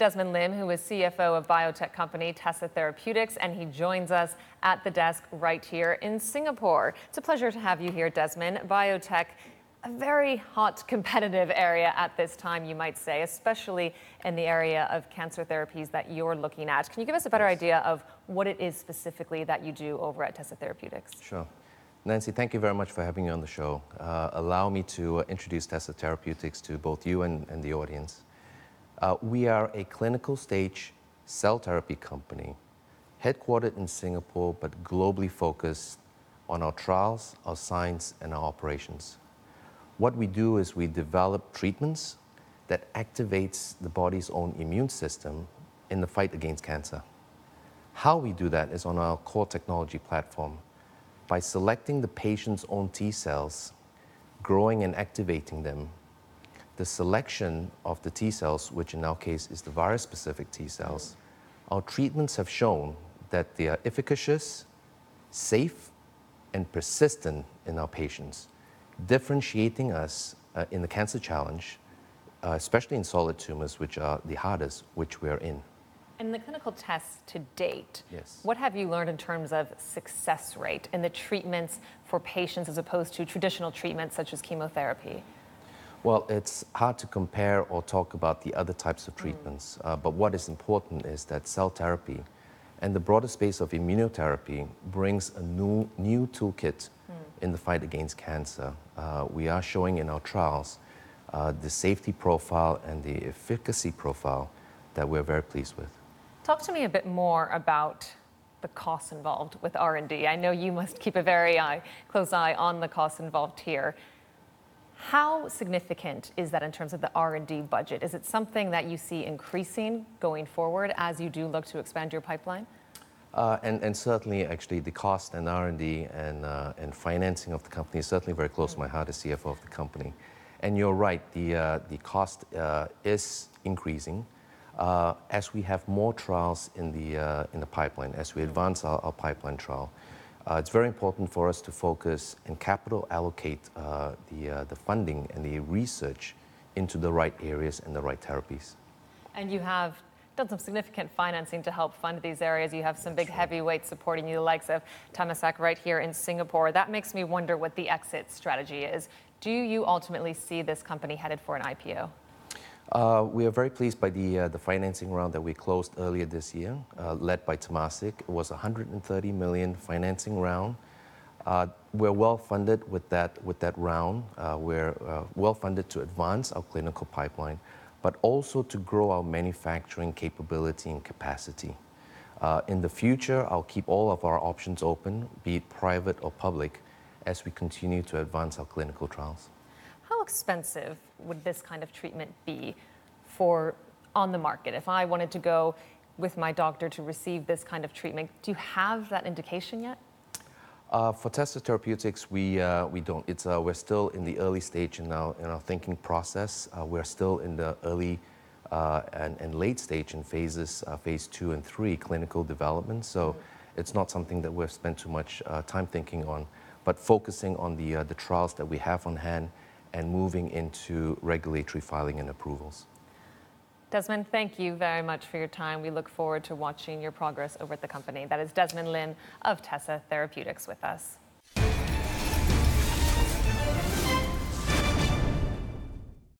Desmond Lim, who is CFO of biotech company Tessa Therapeutics, and he joins us at the desk right here in Singapore. It's a pleasure to have you here, Desmond. Biotech, a very hot competitive area at this time, you might say, especially in the area of cancer therapies that you're looking at. Can you give us a better idea of what it is specifically that you do over at Tessa Therapeutics? Sure. Nancy, thank you very much for having me on the show. Uh, allow me to uh, introduce Tessa Therapeutics to both you and, and the audience. Uh, we are a clinical stage cell therapy company, headquartered in Singapore, but globally focused on our trials, our science, and our operations. What we do is we develop treatments that activates the body's own immune system in the fight against cancer. How we do that is on our core technology platform, by selecting the patient's own T cells, growing and activating them, the selection of the T cells, which in our case is the virus specific T cells, our treatments have shown that they are efficacious, safe, and persistent in our patients, differentiating us uh, in the cancer challenge, uh, especially in solid tumors, which are the hardest, which we are in. In the clinical tests to date, yes. what have you learned in terms of success rate in the treatments for patients as opposed to traditional treatments such as chemotherapy? Well, it's hard to compare or talk about the other types of treatments, mm. uh, but what is important is that cell therapy and the broader space of immunotherapy brings a new, new toolkit mm. in the fight against cancer. Uh, we are showing in our trials uh, the safety profile and the efficacy profile that we're very pleased with. Talk to me a bit more about the costs involved with R&D. I know you must keep a very eye, close eye on the costs involved here. How significant is that in terms of the R&D budget? Is it something that you see increasing going forward as you do look to expand your pipeline? Uh, and, and, certainly, actually, the cost and R&D and, uh, and financing of the company is certainly very close to my heart as CFO of the company. And you're right, the, uh, the cost uh, is increasing uh, as we have more trials in the, uh, in the pipeline, as we advance our, our pipeline trial, it's very important for us to focus and capital allocate uh, the, uh, the funding and the research into the right areas and the right therapies. And you have done some significant financing to help fund these areas. You have some big heavyweights supporting you, the likes of Temasek right here in Singapore. That makes me wonder what the exit strategy is. Do you ultimately see this company headed for an IPO? Uh, we are very pleased by the, uh, the financing round that we closed earlier this year, uh, led by Temasek. It was a 130 million financing round. We're well funded with that, with that round. We're uh, well funded to advance our clinical pipeline, but also to grow our manufacturing capability and capacity. in the future, I'll keep all of our options open, be it private or public, as we continue to advance our clinical trials expensive would this kind of treatment be for on the market? If I wanted to go with my doctor to receive this kind of treatment, do you have that indication yet? Uh, for Tessa Therapeutics, we, uh, we don't. It's, uh, we're still in the early stage in our, in our thinking process. Uh, we're still in the early uh, and, and late stage in phases, uh, phase two and three clinical development. So it's not something that we've spent too much time thinking on, but focusing on the, the trials that we have on hand and moving into regulatory filing and approvals. Desmond, thank you very much for your time. We look forward to watching your progress over at the company. That is Desmond Lim of Tessa Therapeutics with us.